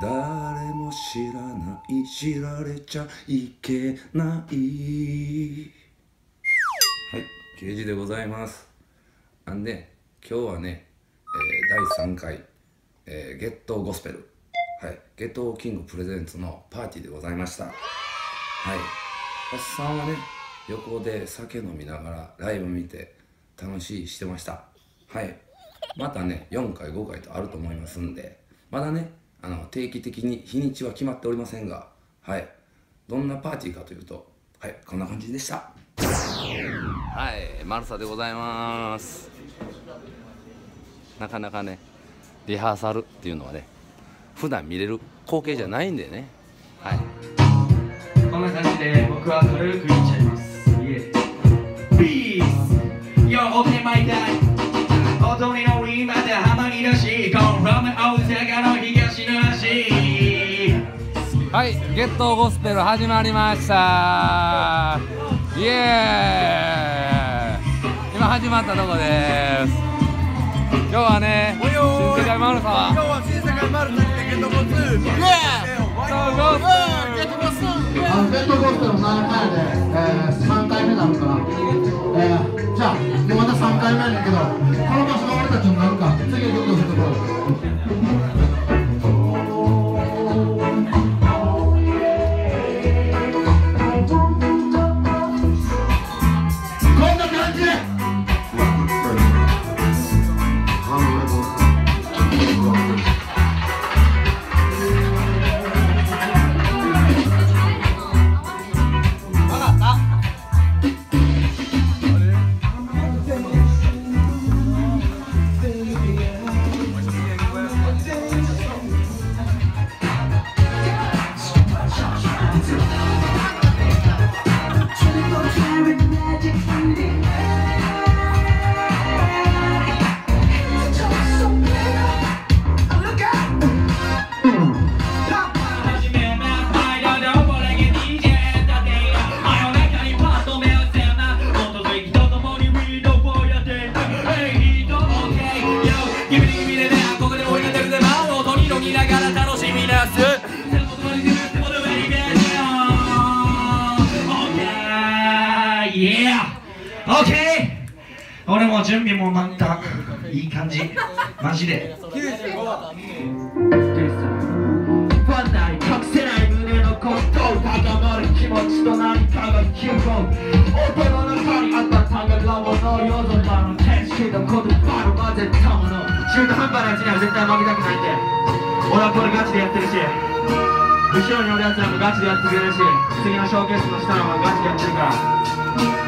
誰も知らない知られちゃいけない。はい刑事でございます。なんで今日はね、えー、第3回、えー、ゲットゴスペル。はいゲットキングプレゼンツのパーティーでございました。はい。おっさんはね横で酒飲みながらライブ見て楽しいしてました。はい。またね4回5回とあると思いますんでまだねあの定期的に日にちは決まっておりませんがはい。どんなパーティーかというとはいこんな感じでした。はいマルサでございます。なかなかねリハーサルっていうのはね普段見れる光景じゃないんでね。はい。こんな感じで僕は軽くいっちゃいますゲットゴスペル始まりました。イエーイ。今始まったとこです。今日はね新世界マルサ。は今日は新世界マルタにてゲットボスイエーゲットボスあのベッドゴスペル7回で、えー、3回目なのかな、えー、じゃあもうまた3回目やねんけど準備もまったいい感じ。マジで。ファンなり隠せない胸のコント高まる気持ちと何かが急行音の中にあった単がラボの夜空の天使の言葉を混ぜたもの中途半端なやつには絶対負けたくないって。俺はこれガチでやってるし後ろにおるやつらもガチでやってくれるし次のショーケースの下のもガチでやってるから。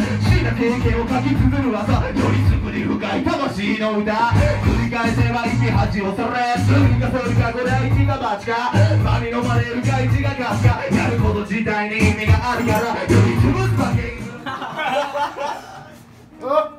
経験を書き綴る技よりすぐに深い魂の歌。繰り返せば一八をそれ。すぐかそれかこれは一が八か。真に飲まれるか一が勝つか。やること自体に意味があるからより潰すわけ。こ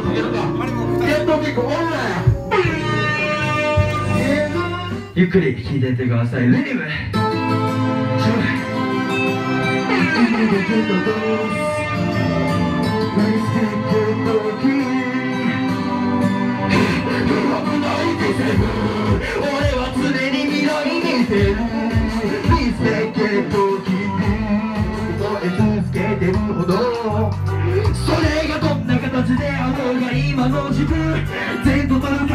のレイチャールズをかけるかゲットキックオンラゆっくり聴いていてください。レディム俺は常に未来に見てるリスペクトキング燃え続けてるほどそれがであろうが今の自分。全部丸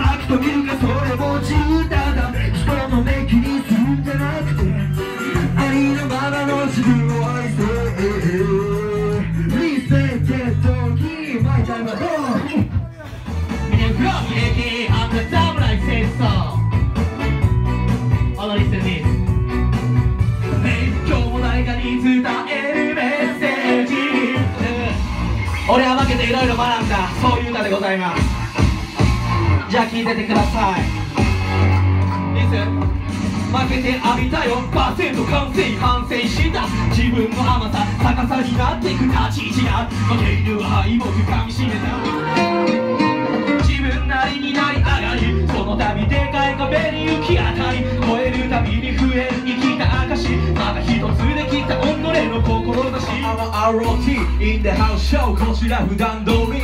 俺は負けていろいろ学んだ。そういう歌でございます。じゃあ聴いててください。Listen 負けて浴びたよ。パーセント完成反省した。自分の甘さ逆さになっていく立ち位置が。負け犬は敗北かみしめた。自分なりになり上がりその度でかい壁に行き当たり。超えるたびに増える生きた証また一つできた己の心。志 ROT in the house show こちら普段通り。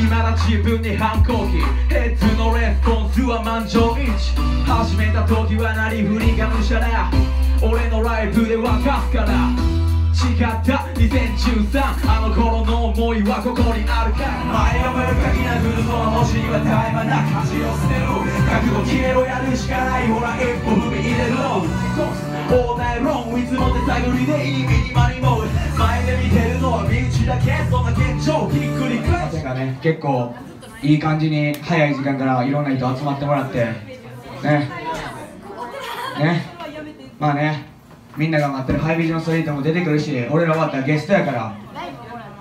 今だ自分に反抗期。ヘッズのレスポンスは満場一致。始めた時はなりふりがむしゃら。俺のライブで沸かすから。違った2013あの頃の思いはここにあるか前を向く限なフルその星には絶え間なく恥を捨てる覚悟決めろやるしかないほら一歩踏み入れろ。オーナイロンいつも手探りでいいミニマだけそんな現状ひっくり返すがね結構いい感じに早い時間からいろんな人集まってもらってね。ね。まあねみんなが待ってるハイビジョンストリートも出てくるし俺ら終わったらゲストやから。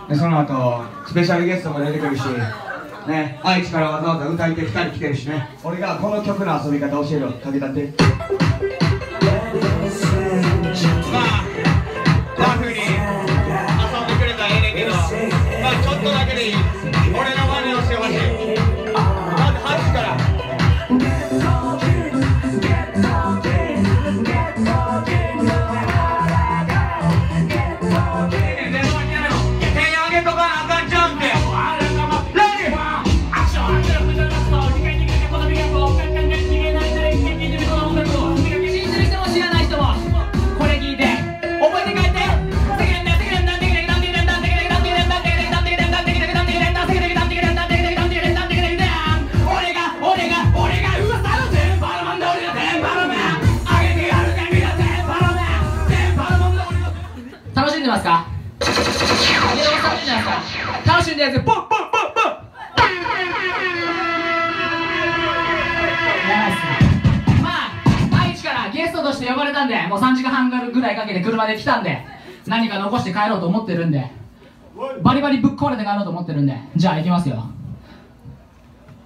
でその後スペシャルゲストも出てくるしね。愛知からわざわざ歌い手2人来てるしね。俺がこの曲の遊び方教えるかけたって。して呼ばれたんでもう3時間半ぐらいかけて車で来たんで何か残して帰ろうと思ってるんでバリバリぶっ壊れて帰ろうと思ってるんでじゃあ行きますよ。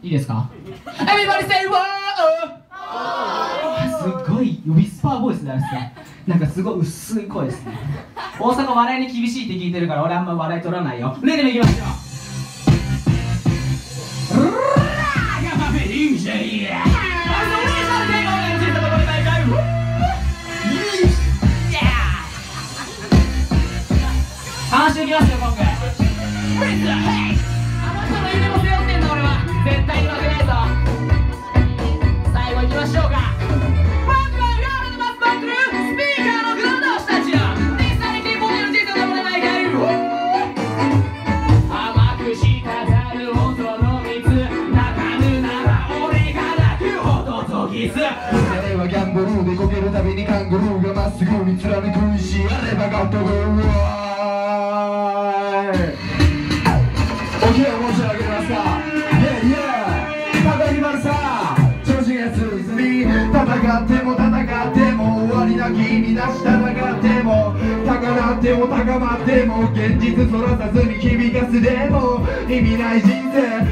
いいですか？Everybody say wow! すごいウィスパーボイスなんですねなんかすごい薄い声ですね。大阪笑いに厳しいって聞いてるから俺あんま笑い取らないよ。レディーいきますよ。ほどとぎす彼はギャンブルーでこけるたびにカングルーがまっすぐに貫く石あればガットゴーお気を申し上げますか Yeah yeah 叩きますさ調子が進み戦っても戦っても終わりなきに出し戦っても高鳴っても高まっても現実そらさずに響かすでも意味ない人生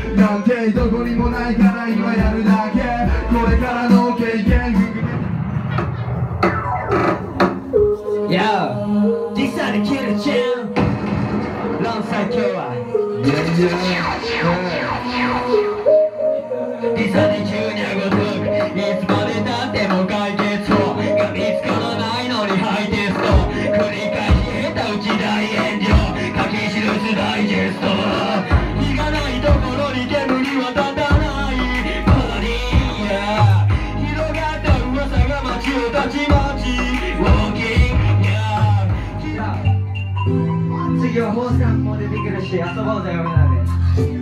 やぼう、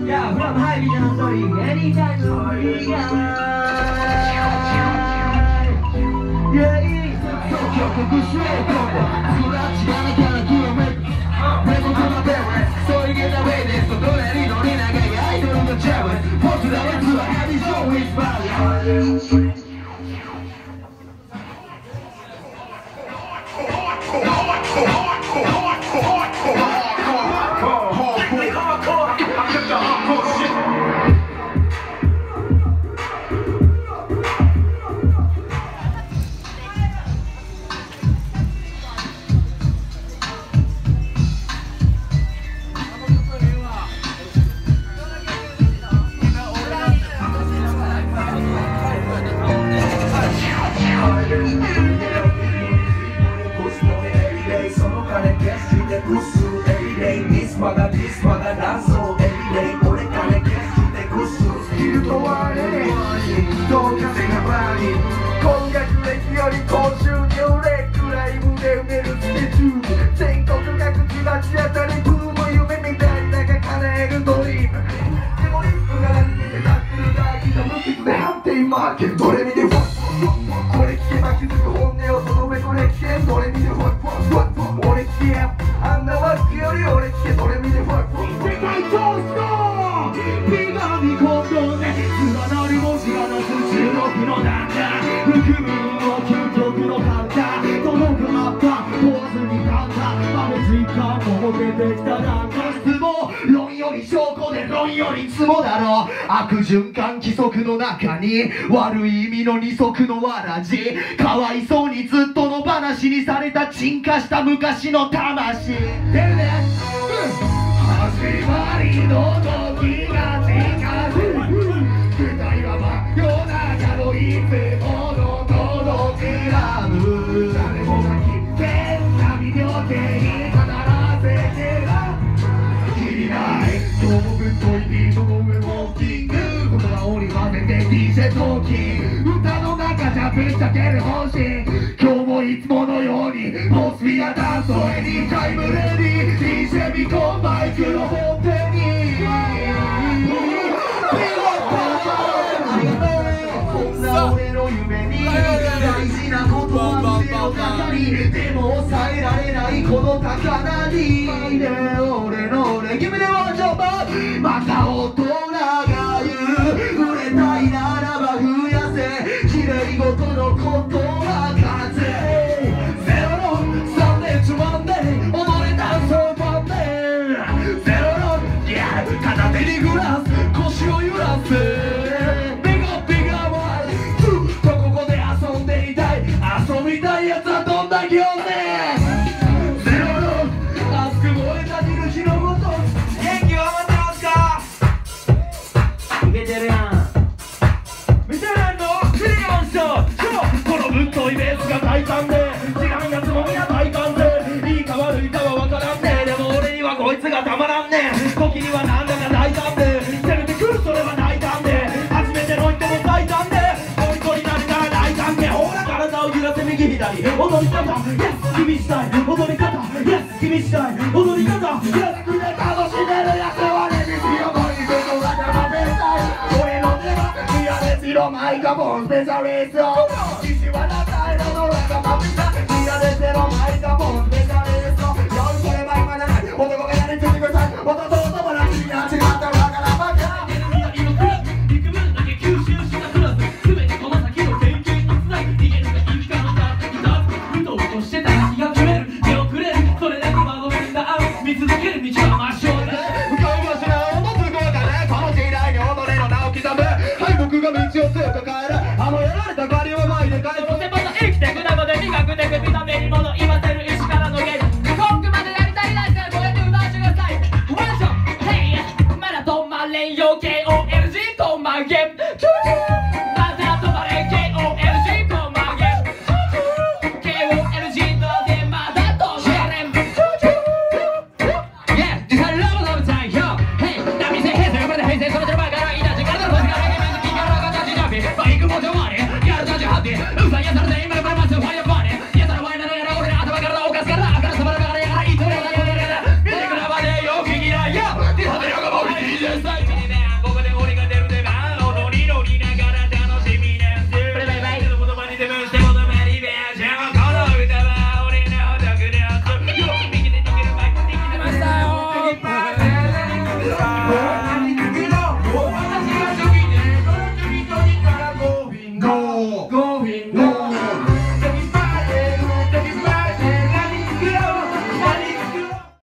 じゃあ、フラハイビジョンス。トー、やばーい。イェイ、東、できたなんか質問論より証拠で論よりツボだろ。悪循環規則の中に悪い意味の二足のわらじ。かわいそうにずっとの話にされた沈下した昔の魂。出るね、うん、始まりの時。り裂ける今日もいつものようにモスフィアダンスエニタイムレディー。DJ ミコマイクの本店に。大事なことはでも抑えられないこの高鳴りたまらんねん。時にはなんだか大胆で。せれてくるそれは大胆で。初めての人も大胆で。虜になるから大胆で。ほら体を揺らせ右左。踊り方。安君次第。踊り方。安君次第。踊り方。安君で楽しめるやつはね。にしよもいくとが邪魔べたい俺の手がピアレス色マイカボンスペシャリスト Hallelujah.